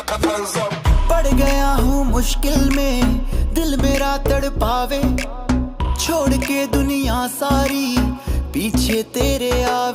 पड़ गया हूँ मुश्किल में, दिल मेरा तड़पावे, छोड़ के दुनिया सारी, पीछे तेरे आ